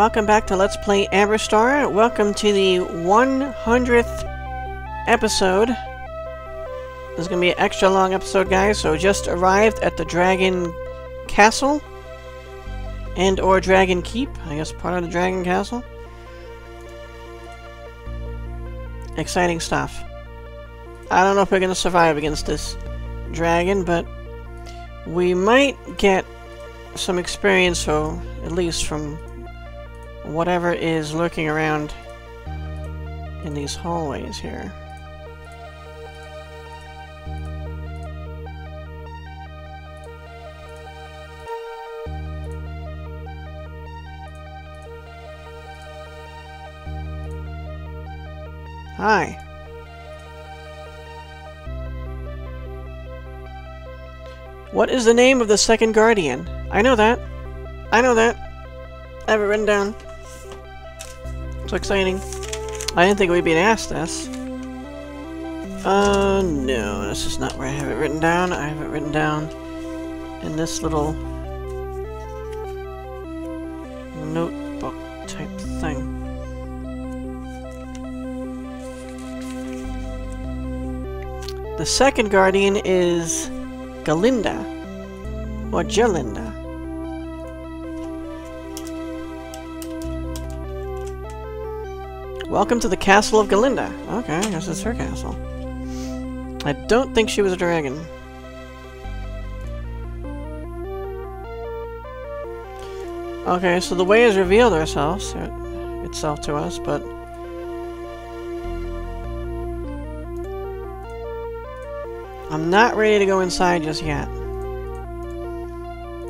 Welcome back to Let's Play Amberstar. Welcome to the 100th episode. This is going to be an extra long episode, guys, so just arrived at the Dragon Castle. And or Dragon Keep. I guess part of the Dragon Castle. Exciting stuff. I don't know if we're going to survive against this dragon, but we might get some experience, so at least from whatever is lurking around in these hallways here. Hi. What is the name of the second guardian? I know that. I know that. I have it written down. So exciting. I didn't think we'd be asked this. Uh, no, this is not where I have it written down. I have it written down in this little notebook type thing. The second guardian is Galinda, or Gerlinda. Welcome to the castle of Galinda. Okay, I guess it's her castle. I don't think she was a dragon. Okay, so the way has revealed ourselves, uh, itself to us, but... I'm not ready to go inside just yet.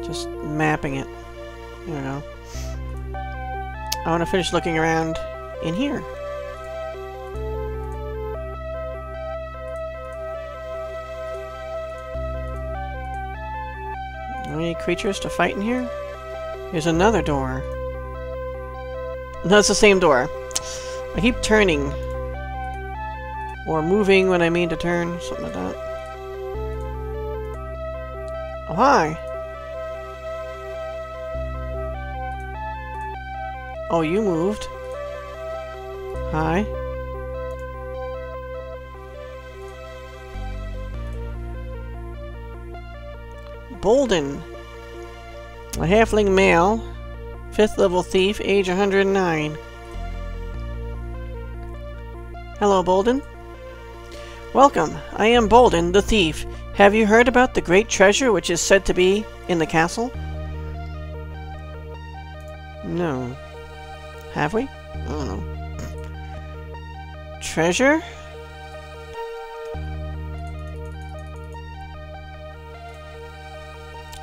Just mapping it. There we go. I want to finish looking around in here. Creatures to fight in here? There's another door. No, it's the same door. I keep turning. Or moving when I mean to turn, something like that. Oh, hi! Oh, you moved. Hi. Boldin. A halfling male. Fifth level thief, age 109. Hello, Boldin. Welcome. I am Boldin, the thief. Have you heard about the great treasure which is said to be in the castle? No. Have we? I don't know. Treasure?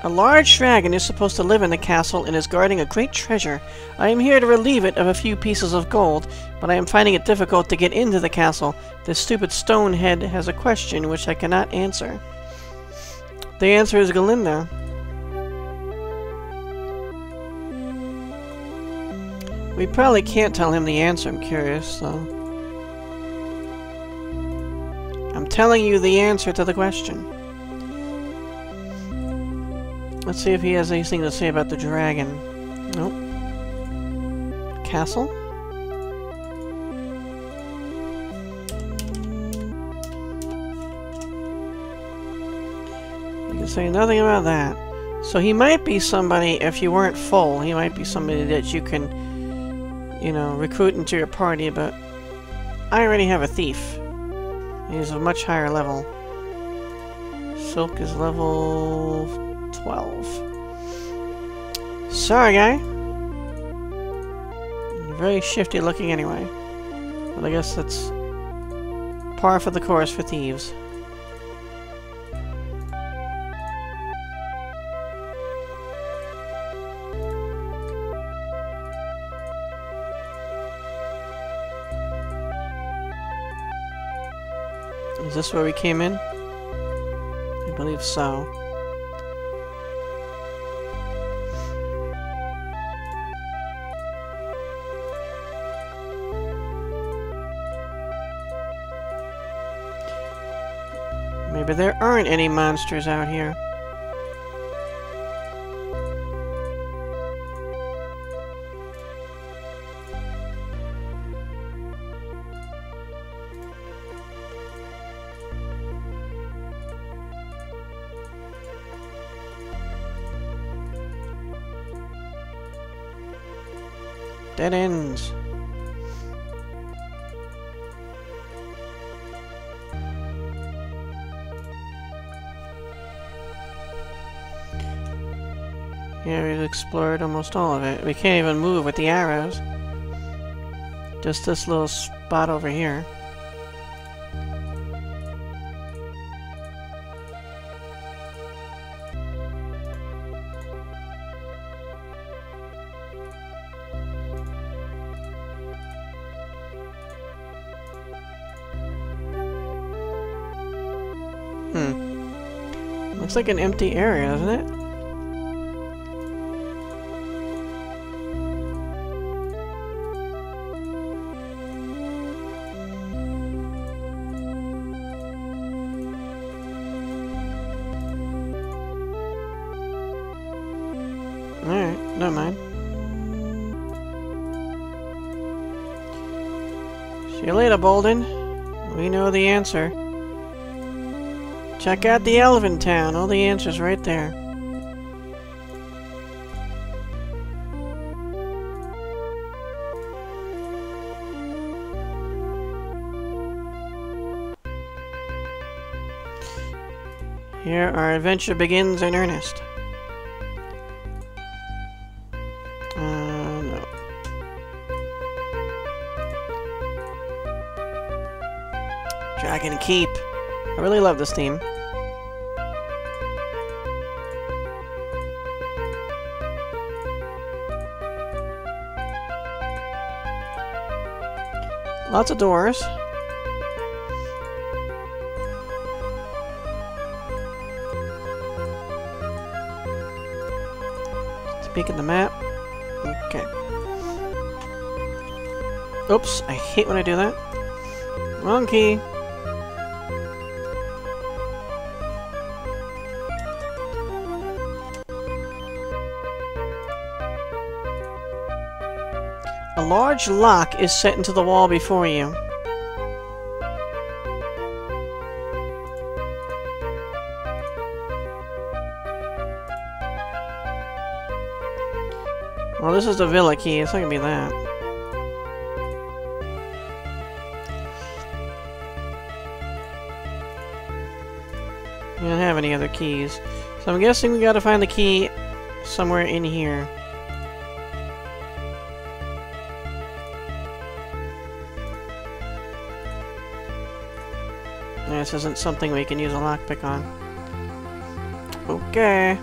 A large dragon is supposed to live in the castle and is guarding a great treasure. I am here to relieve it of a few pieces of gold, but I am finding it difficult to get into the castle. This stupid stone head has a question which I cannot answer. The answer is Galinda. We probably can't tell him the answer, I'm curious, though. So. I'm telling you the answer to the question. Let's see if he has anything to say about the dragon. Nope. Castle? You can say nothing about that. So he might be somebody, if you weren't full, he might be somebody that you can, you know, recruit into your party, but I already have a thief. He's a much higher level. Silk is level 12. Sorry, guy. Very shifty looking anyway. But I guess that's par for the course for thieves. Is this where we came in? I believe so. Maybe there aren't any monsters out here. Explored almost all of it. We can't even move with the arrows. Just this little spot over here. Hmm. Looks like an empty area, doesn't it? Boldin. We know the answer. Check out the Elephant Town. All the answers right there. Here our adventure begins in earnest. Dragon Keep. I really love this theme. Lots of doors. Of the map. Okay. Oops, I hate when I do that. Wrong key. Large lock is set into the wall before you. Well, this is the villa key. It's not gonna be that. We don't have any other keys. So I'm guessing we gotta find the key somewhere in here. This isn't something we can use a lockpick on. Okay.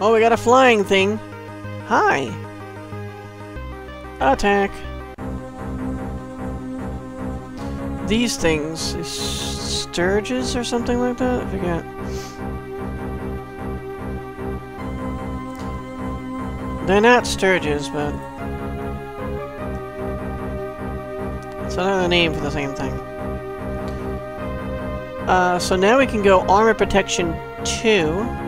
Oh, we got a flying thing. Hi. Attack. These things, is stirges or something like that? I forget. They're not stirges, but it's another name for the same thing. Uh, so now we can go armor protection 2.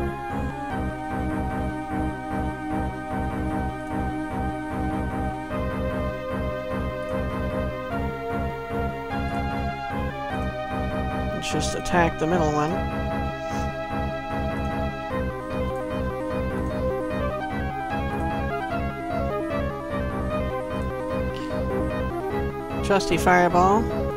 The middle one. Trusty Fireball.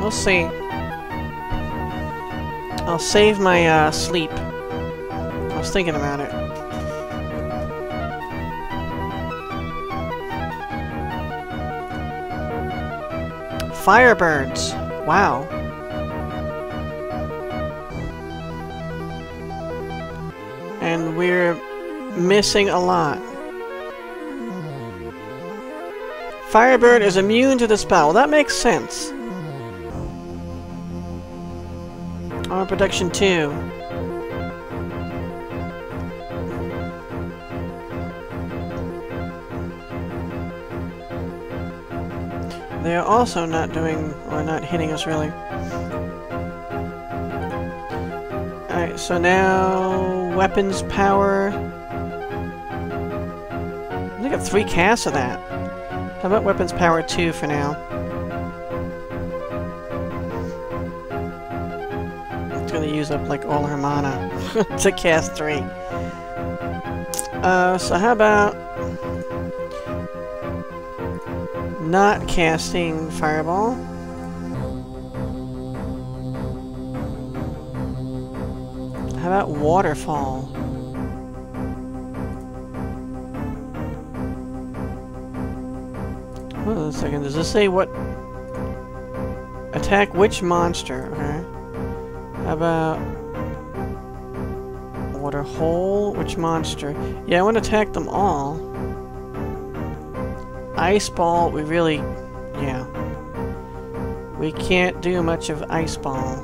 We'll see. I'll save my uh, sleep. I was thinking about it. Firebirds. Wow. And we're missing a lot. Firebird is immune to the spell. Well, that makes sense. Production 2. They are also not doing, or not hitting us really. Alright, so now weapons power. I got three casts of that. How about weapons power 2 for now? Use up like all her mana to cast 3. Uh, so how about not casting Fireball. How about Waterfall? Hold on a second, does this say what... Attack which monster? Okay. About... Water Hole? Which monster? Yeah, I want to attack them all. Ice Ball, we really... Yeah. We can't do much of Ice Ball.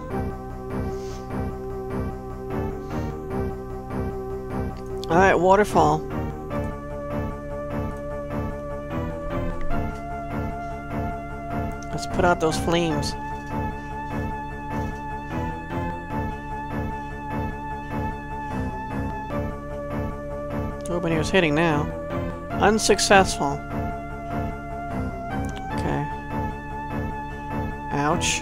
Alright, Waterfall. Let's put out those flames. Nobody was hitting now. Unsuccessful. Okay. Ouch.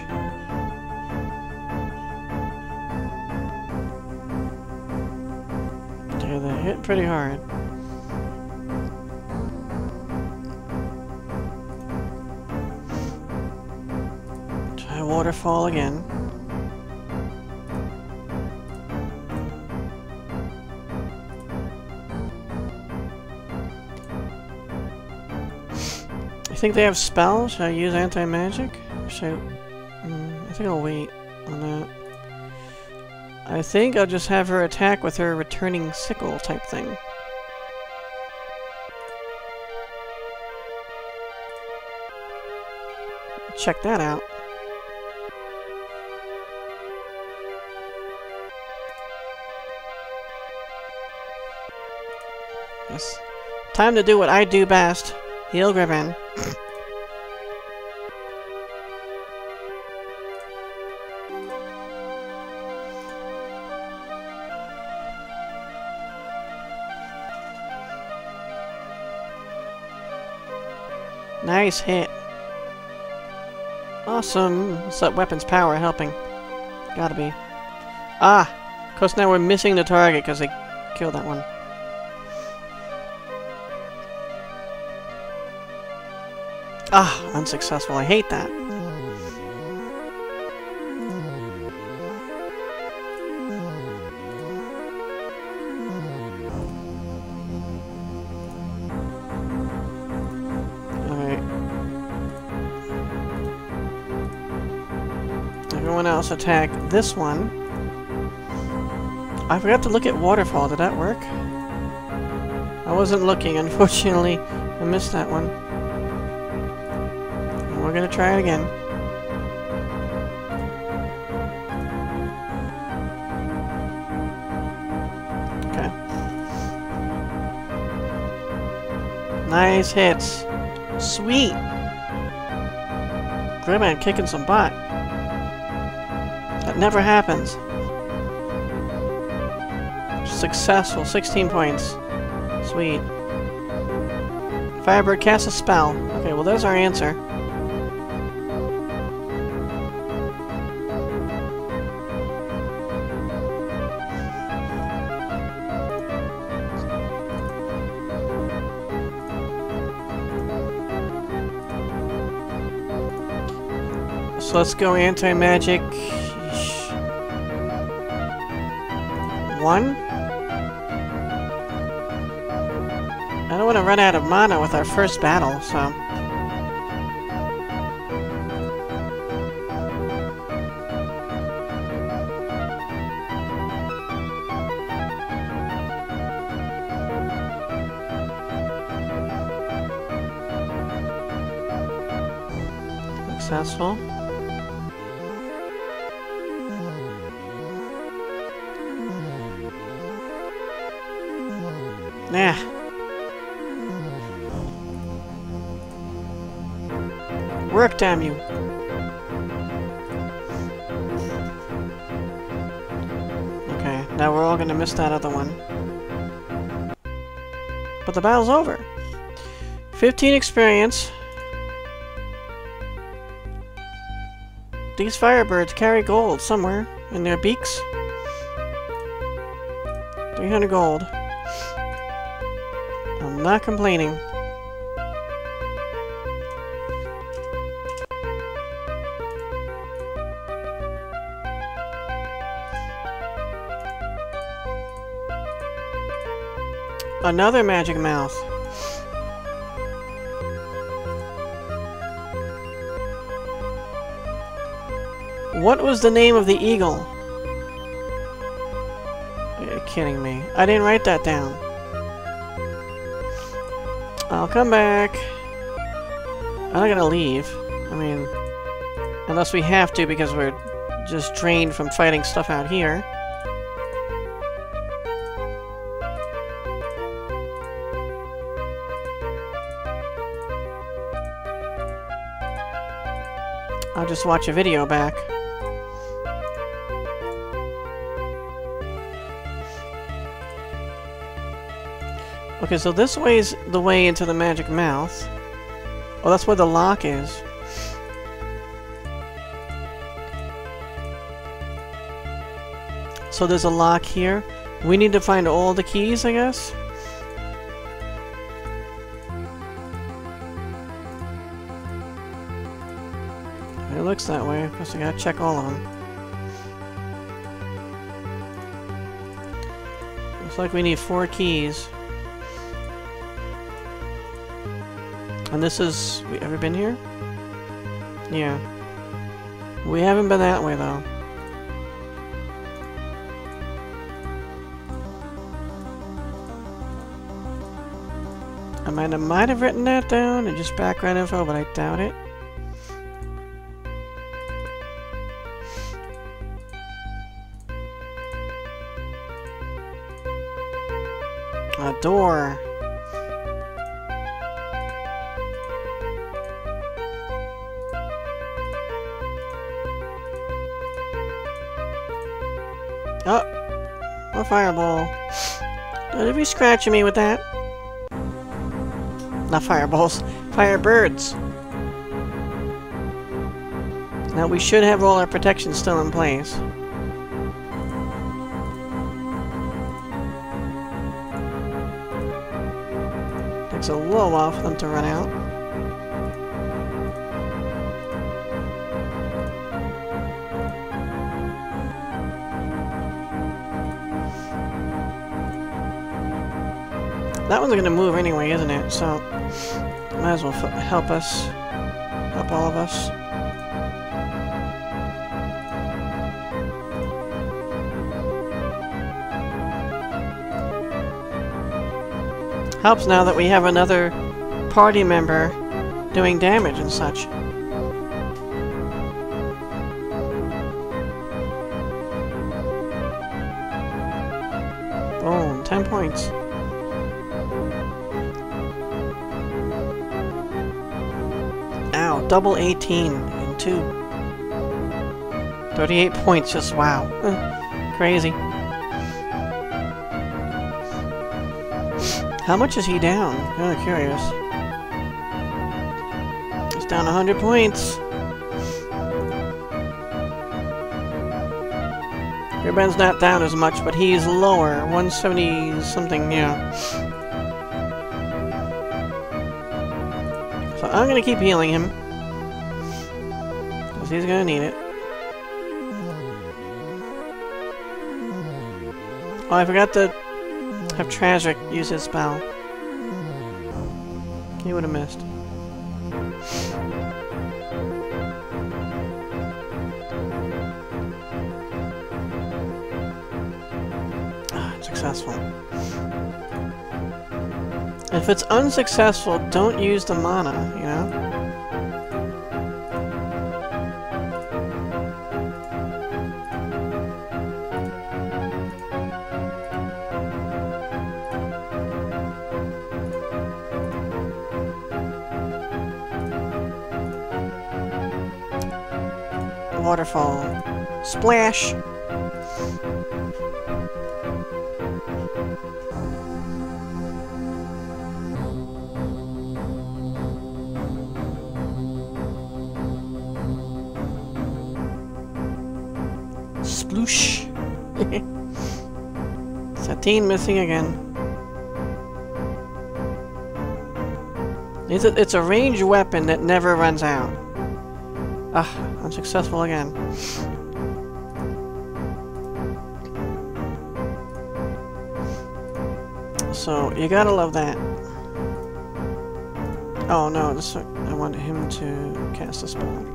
Yeah, they hit pretty hard. Try waterfall again. Think they have spells. Should I use anti-magic? Should I mm, I think I'll wait on that. I think I'll just have her attack with her returning sickle type thing. Check that out. Yes. Time to do what I do best. Heal Griffin. Nice hit. Awesome. What's that weapon's power helping? Gotta be. Ah! Of course now we're missing the target because they killed that one. Ah! Unsuccessful. I hate that. Alright. Everyone else attack this one. I forgot to look at Waterfall. Did that work? I wasn't looking, unfortunately. I missed that one. We're gonna try it again. Okay. Nice hits. Sweet! Gridman kicking some butt. That never happens. Successful. 16 points. Sweet. Firebird casts a spell. Okay, well there's our answer. Let's go anti-magic one. I don't want to run out of mana with our first battle, so... damn you. Okay, now we're all gonna miss that other one. But the battle's over. 15 experience. These firebirds carry gold somewhere in their beaks. 300 gold. I'm not complaining. Another magic mouse. What was the name of the eagle? You're kidding me. I didn't write that down. I'll come back. I'm not gonna leave. I mean, unless we have to because we're just drained from fighting stuff out here. Just watch a video back. Okay, so this way is the way into the magic mouth. Oh, that's where the lock is. So there's a lock here. We need to find all the keys, I guess? Looks that way. Guess I gotta check all of them. Looks like we need four keys. And this is... We ever been here? Yeah. We haven't been that way, though. I might have, might have written that down and just background info, but I doubt it. Door. Oh, a fireball. Don't be scratching me with that. Not fireballs, firebirds. Now we should have all our protection still in place. While for them to run out. That one's gonna move anyway, isn't it? So, might as well help us. Help all of us. Helps now that we have another party member doing damage and such. Boom, 10 points. Ow, double 18 and 2. 38 points, just wow. Crazy. How much is he down? Kinda curious. He's down 100 points. Your Ben's not down as much, but he's lower. 170 something, yeah. So I'm gonna keep healing him. Because he's gonna need it. Oh, I forgot to have Tragic use his spell. He would have missed. Ah, successful. If it's unsuccessful, don't use the mana, you know? Splash! Sploosh! Satine missing again. It's a, it's a ranged weapon that never runs out. Ah, unsuccessful again. So, you gotta love that. Oh no, this, I want him to cast a spell.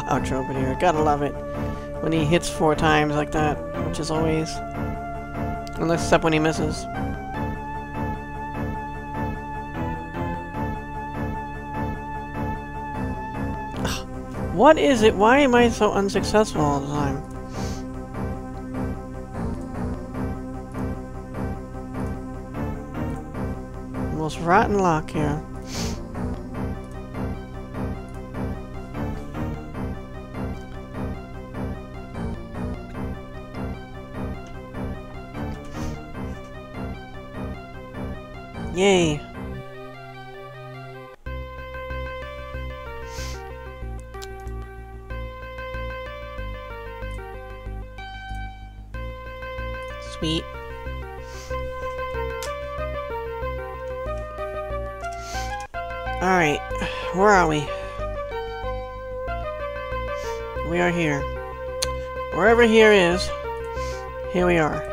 Outro video. Gotta love it. When he hits four times like that, which is always... Unless except when he misses. What is it? Why am I so unsuccessful all the time? Most rotten luck here. Wherever here is, here we are.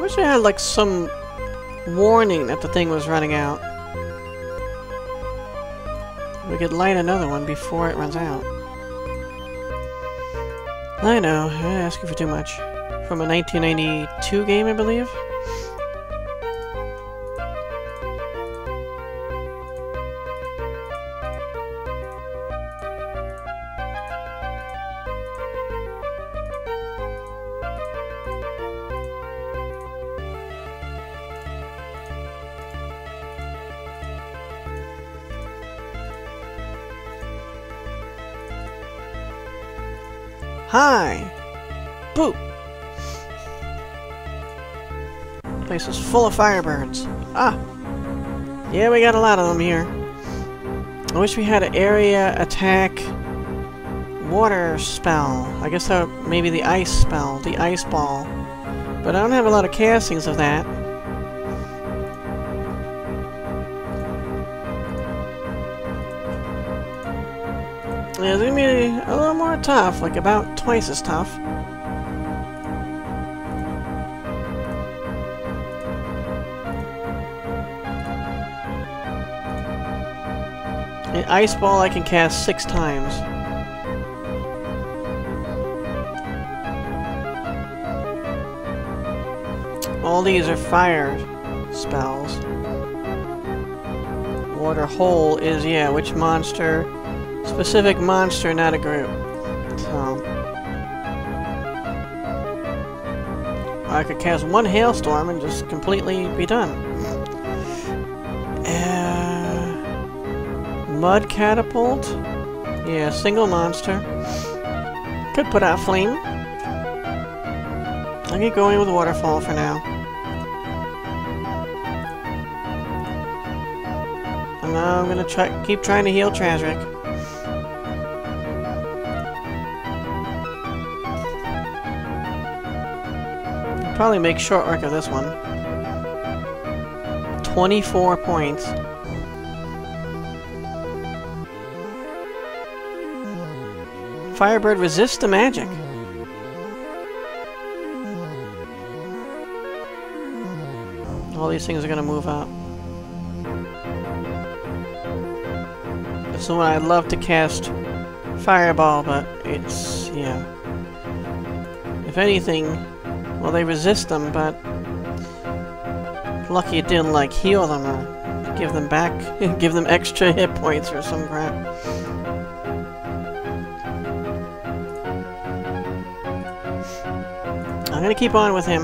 wish I had, like, some warning that the thing was running out. We could light another one before it runs out. I know, I'm asking for too much. From a 1992 game, I believe? Hi! Boop! Place is full of firebirds. Ah! Yeah, we got a lot of them here. I wish we had an area attack water spell. I guess that maybe the ice spell, the ice ball. But I don't have a lot of castings of that. Tough, like about twice as tough. An ice ball I can cast six times. All these are fire spells. Water hole is, yeah, which monster Specific monster, not a group. I could cast one hailstorm and just completely be done. Uh, mud catapult? Yeah, single monster. Could put out flame. I'll get going with waterfall for now. And now I'm gonna try keep trying to heal Trasric. Probably make short work of this one. 24 points. Firebird resists the magic. All these things are going to move up. So I'd love to cast fireball, but it's, yeah. If anything, well, they resist them, but lucky it didn't, like, heal them or give them back, give them extra hit points or some crap. I'm gonna keep on with him.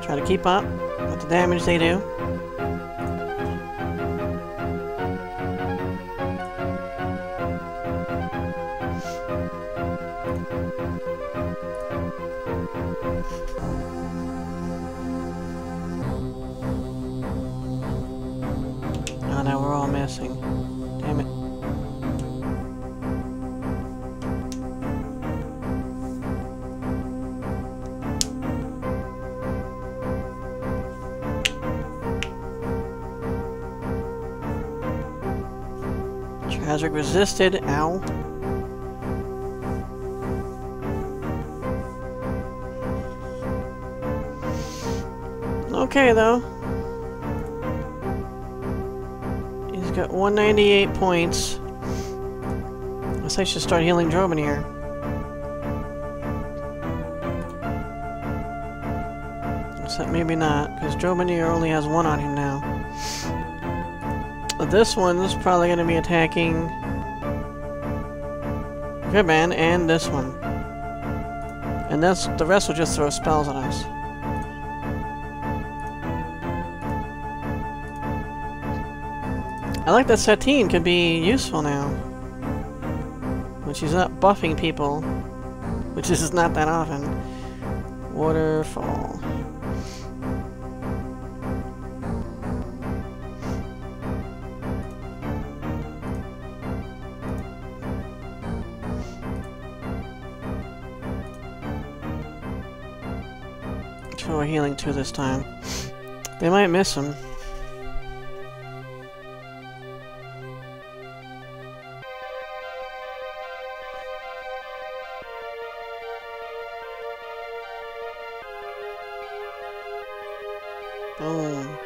Try to keep up with the damage they do. Resisted. Ow. Okay, though. He's got 198 points. I guess I should start healing Dromir. Except maybe not, because Dromir only has one on him now. This one's probably going to be attacking Goodman and this one. And that's the rest will just throw spells at us. I like that Satine can be useful now. When she's not buffing people. Which is not that often. Waterfall. Healing too this time. They might miss him. Boom.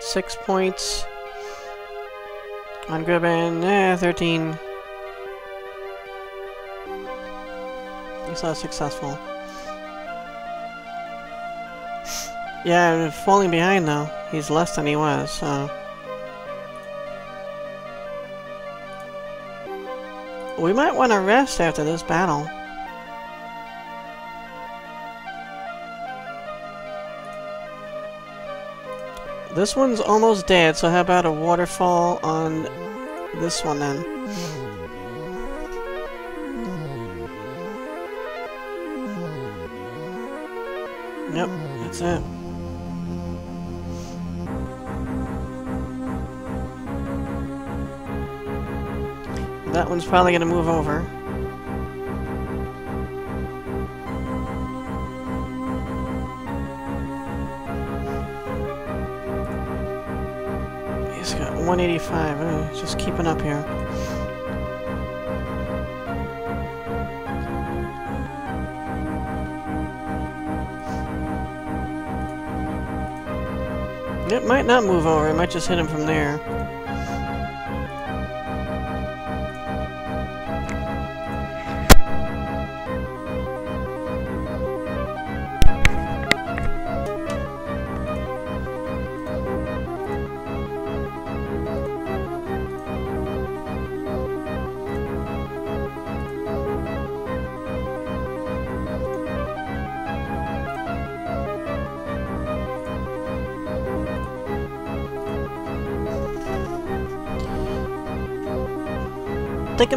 Six points. On Gribbon, eh, 13. He's not successful. Yeah, falling behind though. He's less than he was, so... We might want to rest after this battle. This one's almost dead, so how about a waterfall on this one then? Yep, that's it. That one's probably gonna move over. 185. Uh, just keeping up here. It might not move over, it might just hit him from there.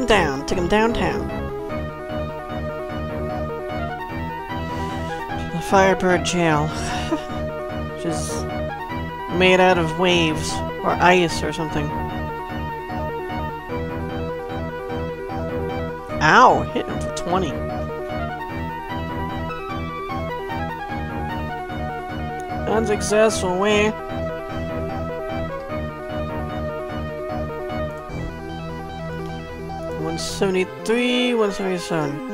down. Take him downtown. The Firebird Jail. Which is made out of waves or ice or something. Ow! Hit him for 20. Unsuccessful way. 173, 177.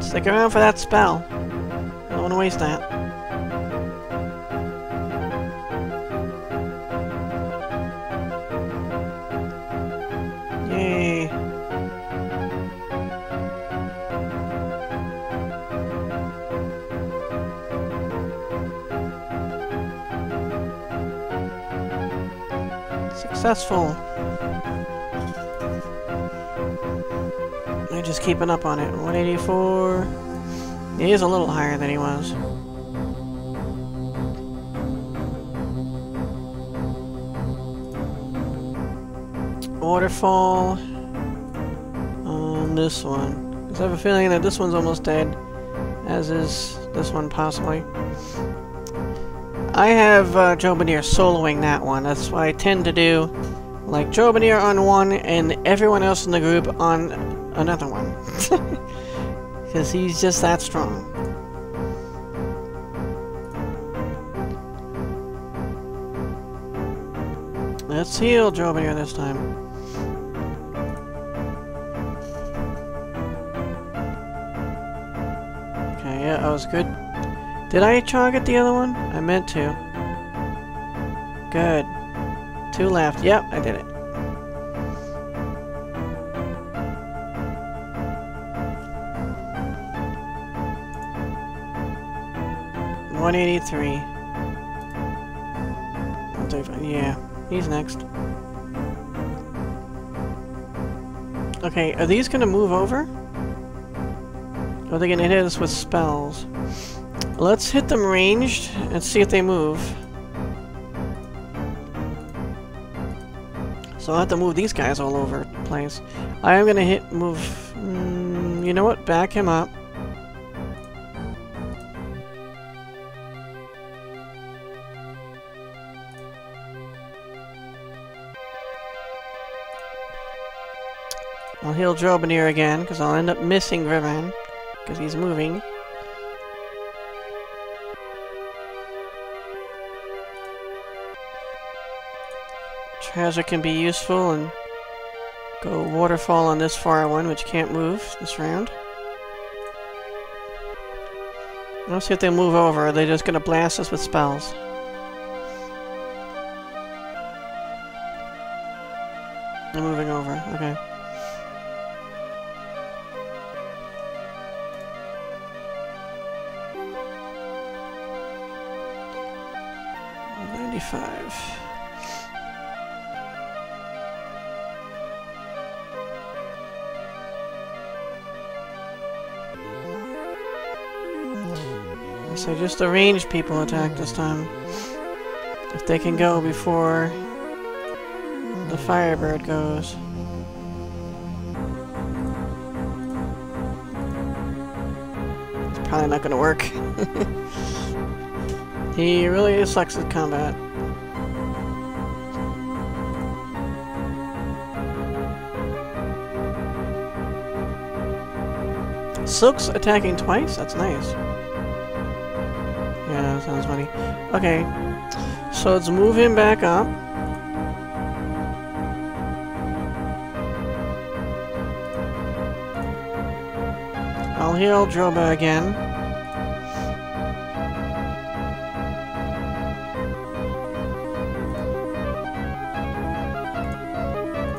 Stick around for that spell. I don't want to waste that. Successful. They're just keeping up on it. 184. He is a little higher than he was. Waterfall on this one. I have a feeling that this one's almost dead, as is this one possibly. I have uh, soloing that one. That's what I tend to do. Like Jobanier on one and everyone else in the group on another one. Because he's just that strong. Let's heal Jobanier this time. Okay, yeah, I was good. Did I target the other one? I meant to. Good. Two left. Yep, I did it. One eighty three. Yeah, he's next. Okay, are these gonna move over? Or are they gonna hit us with spells? Let's hit them ranged and see if they move. So I'll have to move these guys all over the place. I am gonna hit move... Mm, you know what? Back him up. I'll heal Jobanier again, because I'll end up missing Grivan, because he's moving. Treasure can be useful and go waterfall on this far one, which can't move this round. Let's see if they move over. Are they just gonna blast us with spells? They're moving over, okay. Ninety-five. So just the ranged people attack this time. If they can go before the Firebird goes. It's probably not gonna work. he really sucks at combat. Silk's attacking twice? That's nice. Okay, so let's move him back up. I'll heal Droba again.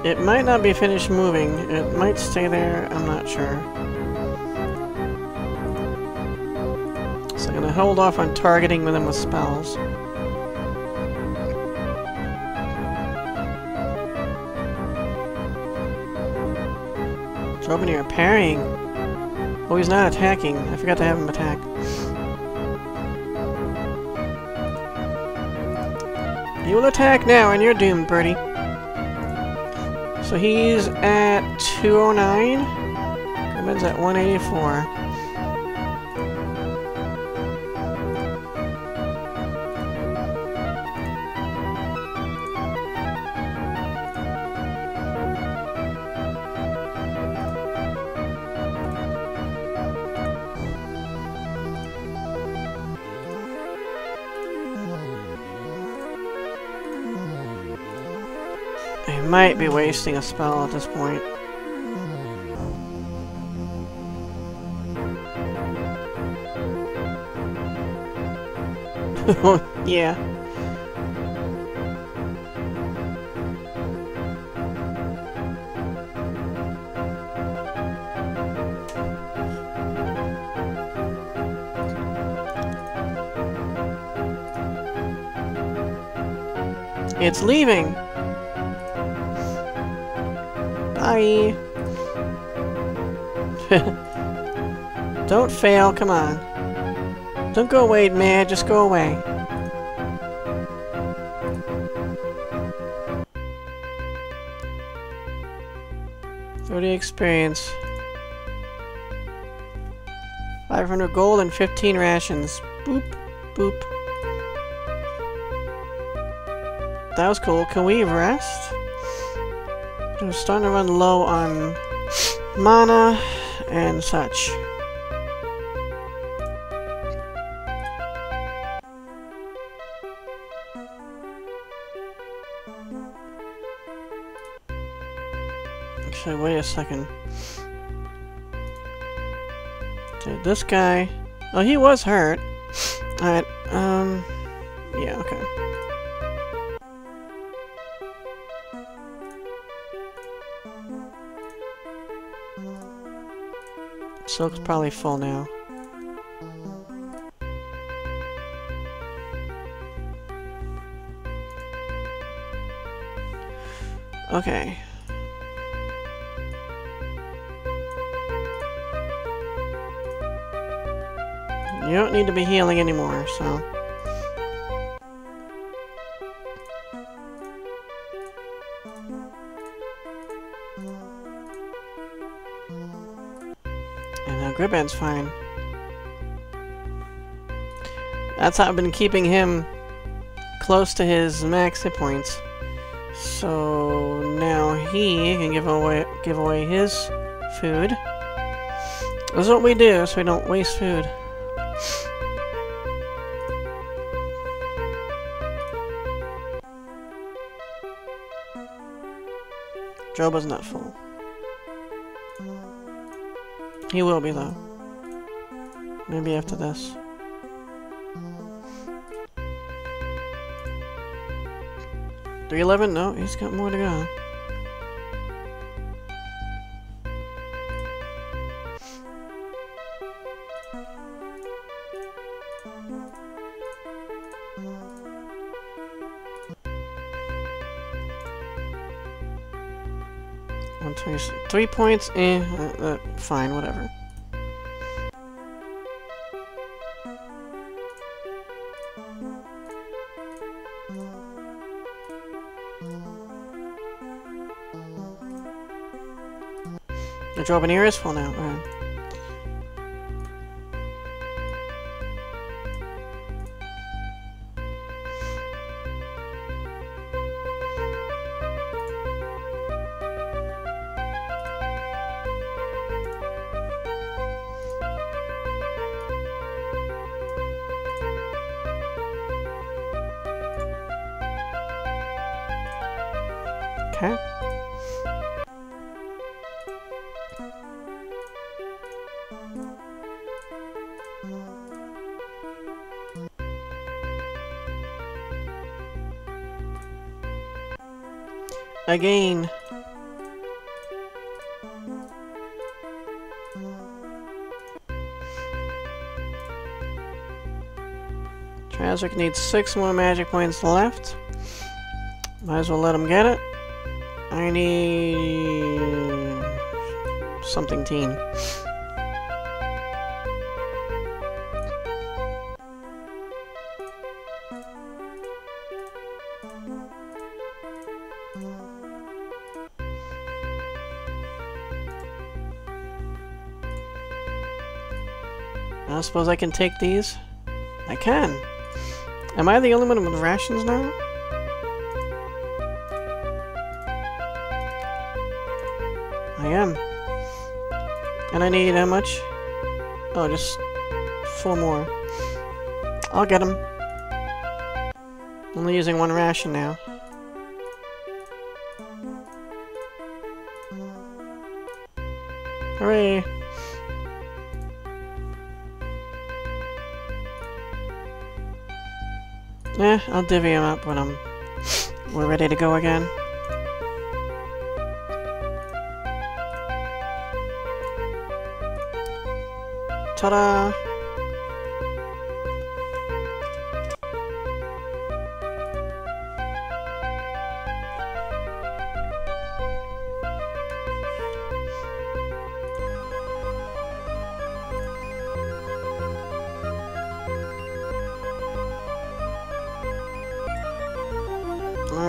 It might not be finished moving. It might stay there. I'm not sure. Hold off on targeting with them with spells. Drobanier parrying. Oh, he's not attacking. I forgot to have him attack. He will attack now, and you're doomed, Birdie. So he's at 209. Goodman's at 184. might be wasting a spell at this point. yeah. It's leaving! Bye! Don't fail, come on. Don't go away, man, just go away. Thirty experience. 500 gold and 15 rations. Boop, boop. That was cool. Can we rest? I'm starting to run low on mana and such. Actually, wait a second. Dude, this guy... Oh, he was hurt. Silk's probably full now. Okay. You don't need to be healing anymore, so... And fine. That's how I've been keeping him close to his max hit points. So now he can give away give away his food. This is what we do, so we don't waste food. Joba's not full. He will be, though. Maybe after this. Three eleven? No, he's got more to go. Three points, eh, uh, uh, fine, whatever. The Drobanir is full now. Okay. Again. Trazric needs six more magic points left. Might as well let him get it. Need something teen. I suppose I can take these? I can. Am I the only one with rations now? I need how much? Oh, just four more. I'll get them. Only using one ration now. Hooray! Eh, I'll divvy them up when I'm we're ready to go again. Ta-da!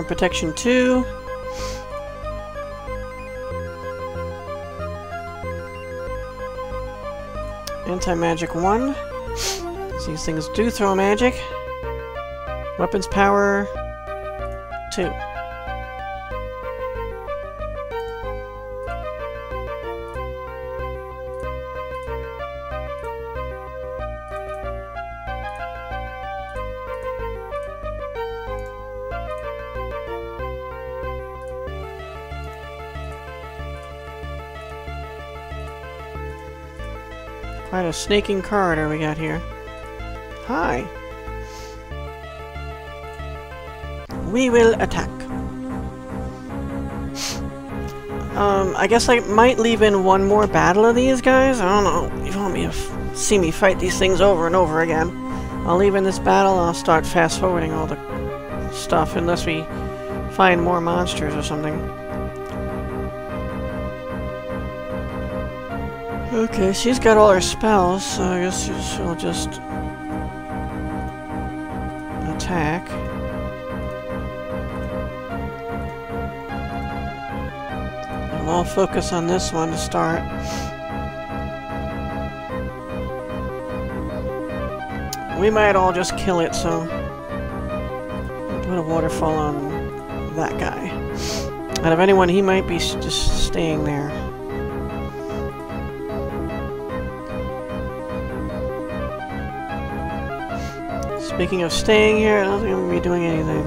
Protection 2. Anti-magic 1. These things do throw magic. Weapons power 2. Snaking corridor we got here. Hi. We will attack. Um, I guess I might leave in one more battle of these guys. I don't know. You want me to see me fight these things over and over again? I'll leave in this battle I'll start fast forwarding all the stuff unless we find more monsters or something. Okay, she's got all her spells, so I guess she'll just attack. And I'll focus on this one to start. We might all just kill it, so put a waterfall on that guy. Out of anyone, he might be just staying there. Speaking of staying here, I don't think I'm going to be doing anything.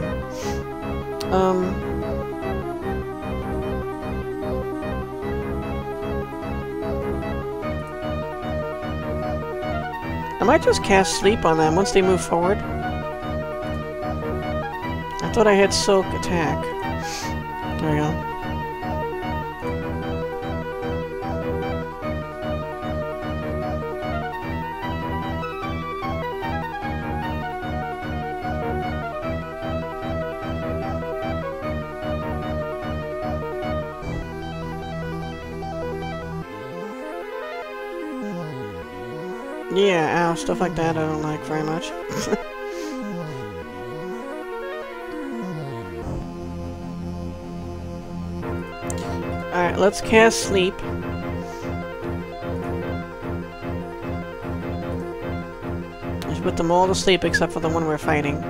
Um... I might just cast Sleep on them once they move forward. I thought I had Soak attack. There we go. Stuff like that I don't like very much. Alright, let's cast Sleep. Let's put them all to sleep except for the one we're fighting.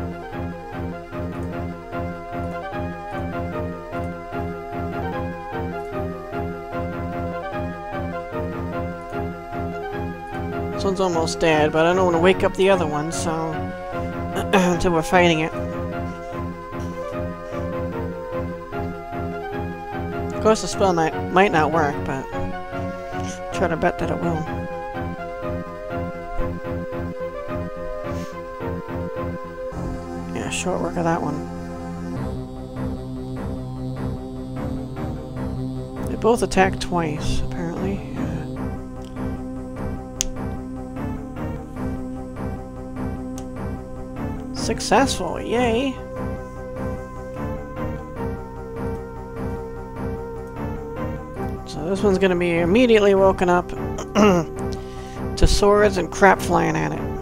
One's almost dead, but I don't want to wake up the other one, so... until we're fighting it. Of course, the spell might, might not work, but... try to bet that it will. Yeah, short work of that one. They both attack twice, Successful, yay! So this one's gonna be immediately woken up to swords and crap flying at it.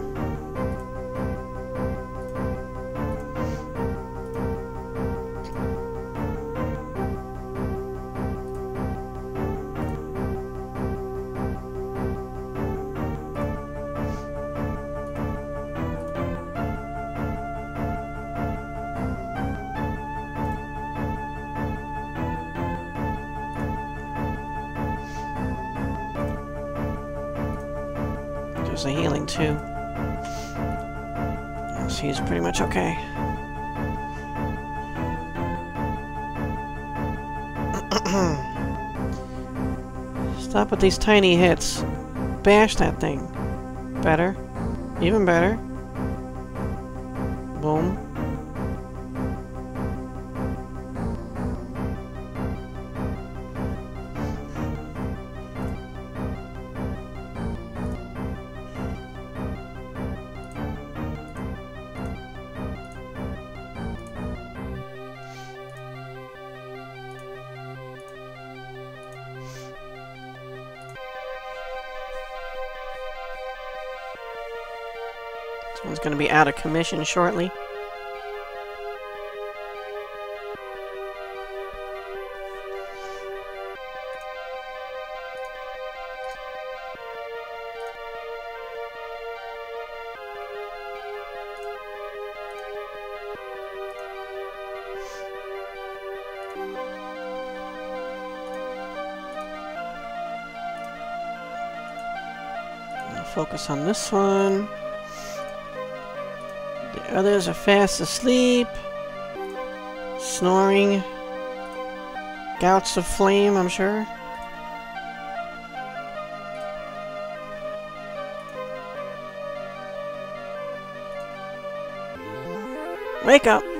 These tiny hits. Bash that thing. Better. Even better. Out of commission shortly. focus on this one. The others are fast asleep. Snoring. Gouts of flame, I'm sure. Wake up!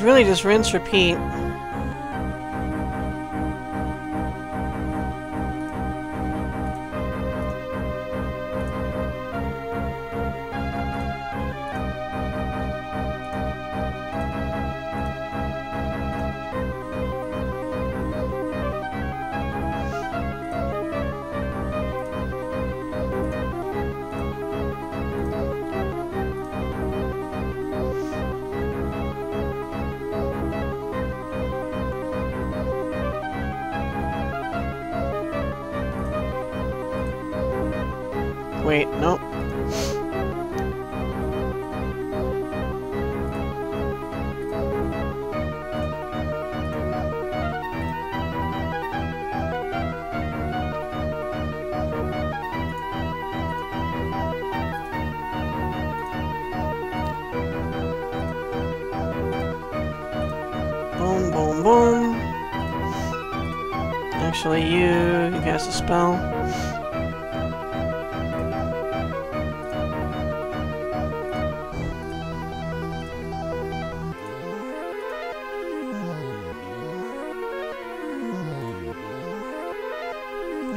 Really just rinse, repeat.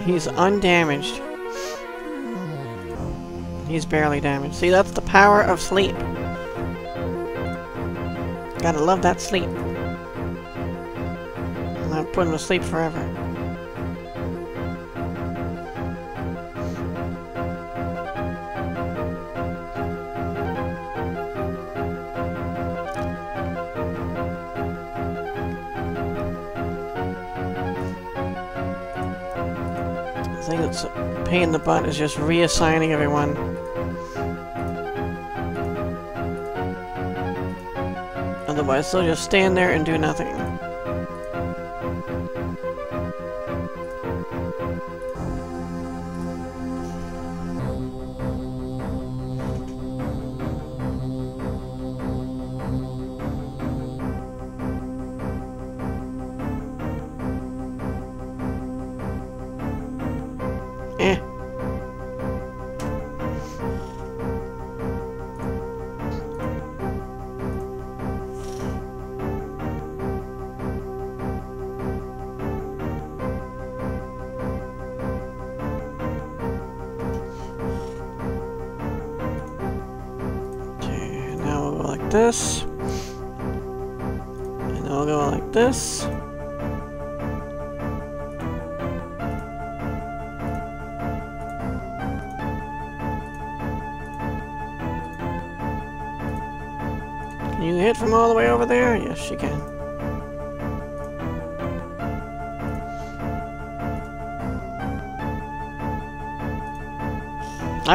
He's undamaged. He's barely damaged. See, that's the power of sleep. Gotta love that sleep. I'm not putting him to sleep forever. The butt is just reassigning everyone. Otherwise, they'll just stand there and do nothing.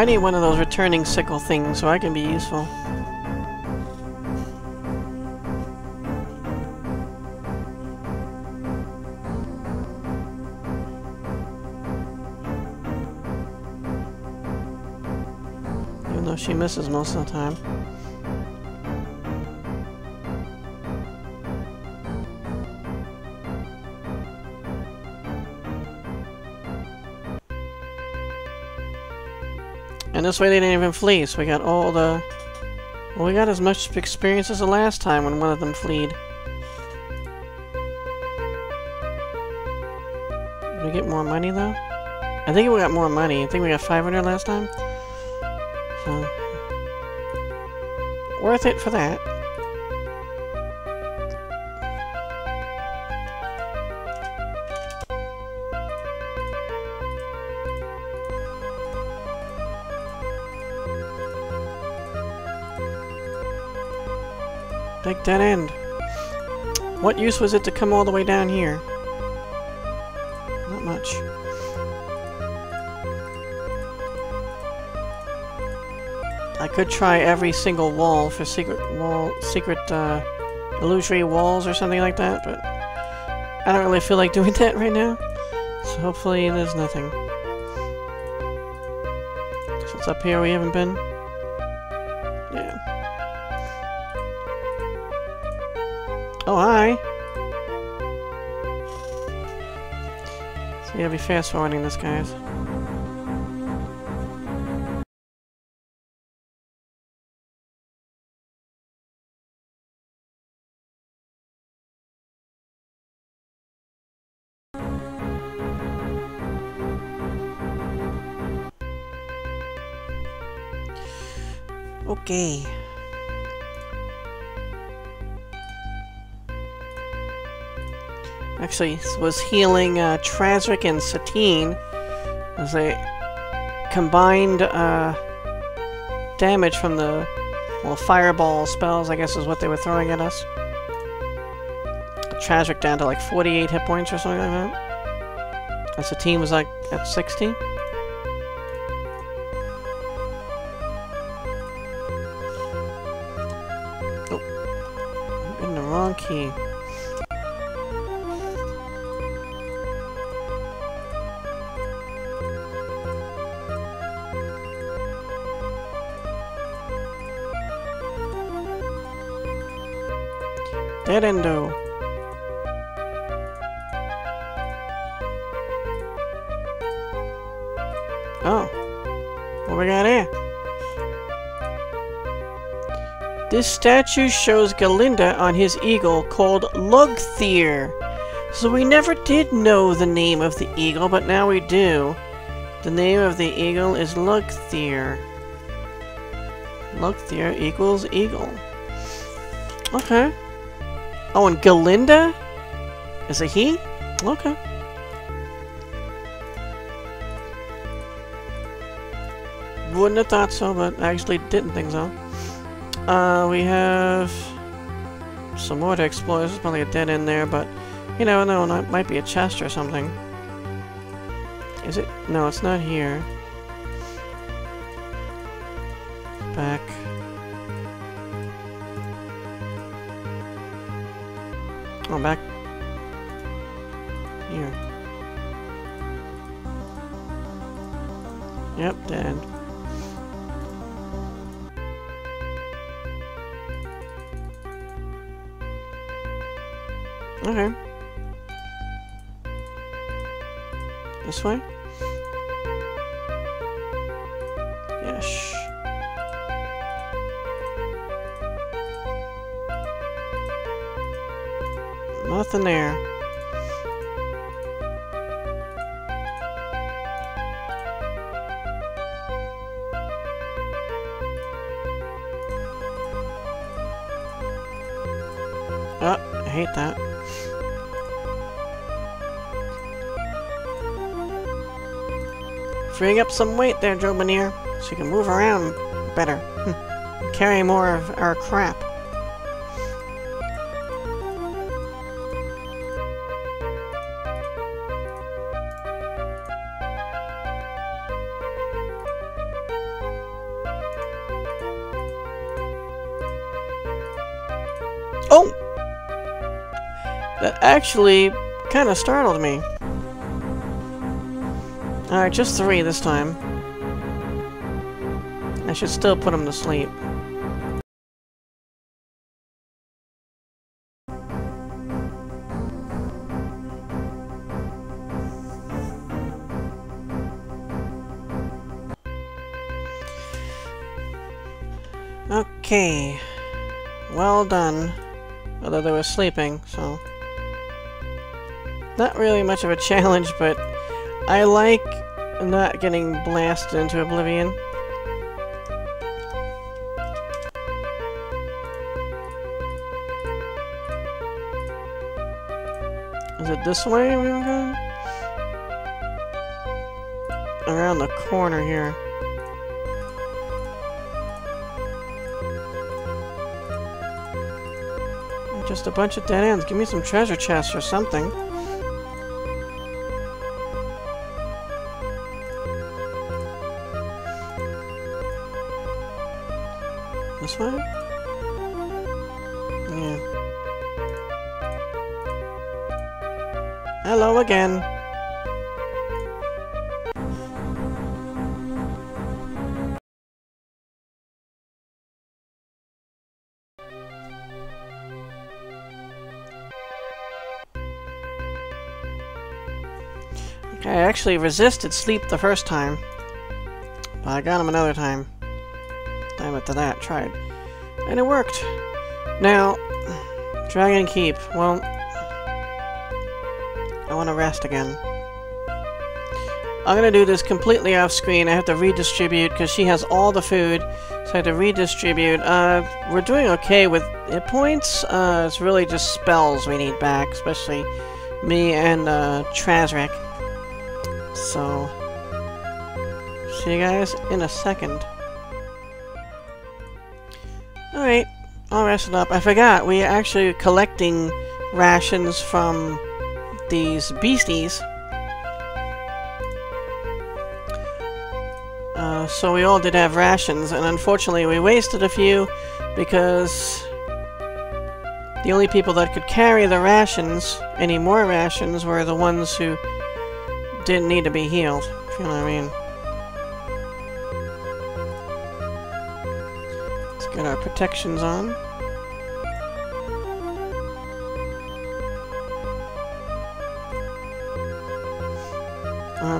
Need one of those returning sickle things so I can be useful. Even though she misses most of the time. This way they didn't even flee, so we got all the... Well, we got as much experience as the last time when one of them fled. Did we get more money, though? I think we got more money. I think we got 500 last time. So... Worth it for that. Dead end. What use was it to come all the way down here? Not much. I could try every single wall for secret wall, secret, uh, illusory walls or something like that, but I don't really feel like doing that right now. So hopefully there's nothing. So it's up here we haven't been. Be fast forwarding this, guys. Okay. Actually, was healing uh, Trazric and Satine as a combined uh, damage from the well fireball spells. I guess is what they were throwing at us. Trazric down to like 48 hit points or something like that. And Satine was like at 60. Oh. What we got here? This statue shows Galinda on his eagle called Lugthir. So we never did know the name of the eagle, but now we do. The name of the eagle is Lugthir. Lugthir equals eagle. Okay. Oh, and Galinda? Is it he? Okay. Wouldn't have thought so, but actually didn't think so. Uh, we have some more to explore. There's probably a dead end there, but you never know. It might be a chest or something. Is it? No, it's not here. Okay. This way? Yes. Nothing there. Freeing up some weight there, Joe Dromanier, so you can move around better. Hmm. Carry more of our crap. Oh! That actually kind of startled me. Alright, just three this time. I should still put him to sleep. Okay. Well done. Although they were sleeping, so... Not really much of a challenge, but I like not getting blasted into oblivion. Is it this way we going? Around the corner here. Just a bunch of dead ends. Give me some treasure chests or something. Again. I actually resisted sleep the first time. But I got him another time. Time after that, tried. And it worked. Now, Dragon Keep. Well, want to rest again. I'm gonna do this completely off screen. I have to redistribute because she has all the food, so I have to redistribute. Uh, we're doing okay with hit points. Uh, it's really just spells we need back, especially me and uh, Trazric. So, see you guys in a second. Alright, all rested up. I forgot, we are actually collecting rations from these beasties. Uh, so we all did have rations, and unfortunately we wasted a few because the only people that could carry the rations, any more rations, were the ones who didn't need to be healed, if you know what I mean. Let's get our protections on.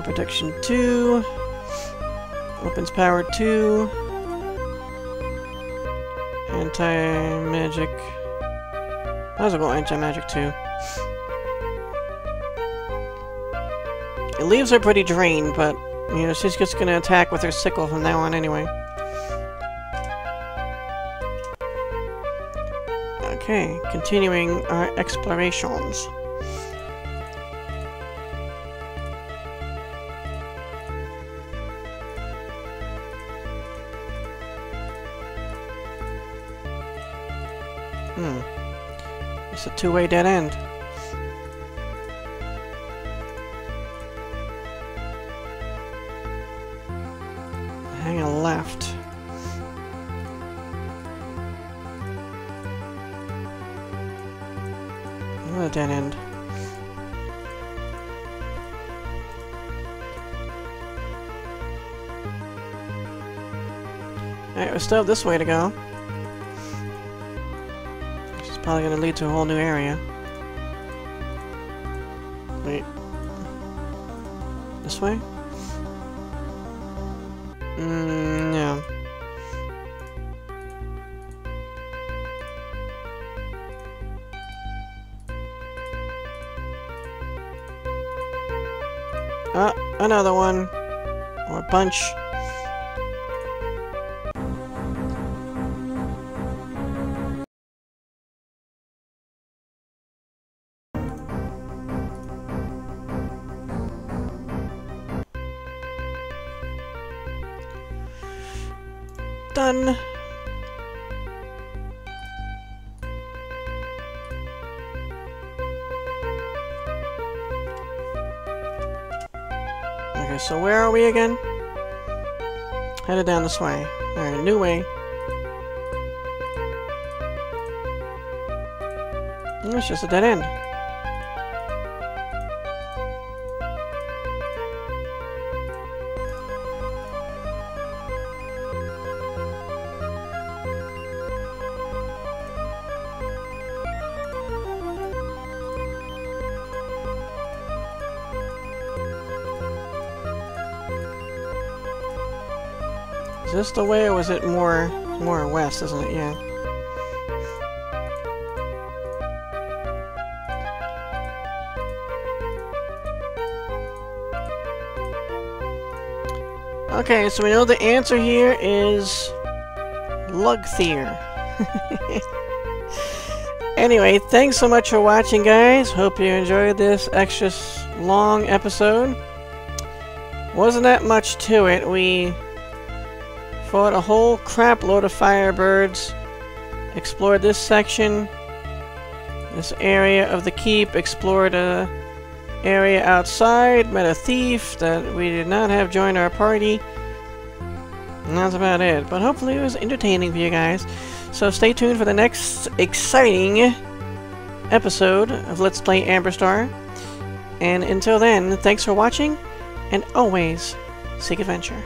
Protection 2. Weapons power 2. Anti-magic. Might as well anti-magic 2. It leaves her pretty drained, but, you know, she's just gonna attack with her sickle from now on anyway. Okay, continuing our explorations. Two-way dead end. Hang a left. Another dead end. Alright, we still have this way to go. Probably going to lead to a whole new area. Wait. This way? Mm, no. Ah, another one. Or a bunch. Okay, so where are we again? Headed down this way. Alright, new way. It's just a dead end. This the way, or was it more more west, isn't it? Yeah. Okay, so we know the answer here is Lugthier. anyway, thanks so much for watching, guys. Hope you enjoyed this extra long episode. Wasn't that much to it. We fought a whole crap load of firebirds, explored this section, this area of the keep, explored a area outside, met a thief that we did not have join our party. And that's about it. But hopefully it was entertaining for you guys. So stay tuned for the next exciting episode of Let's Play Amberstar. And until then, thanks for watching, and always seek adventure.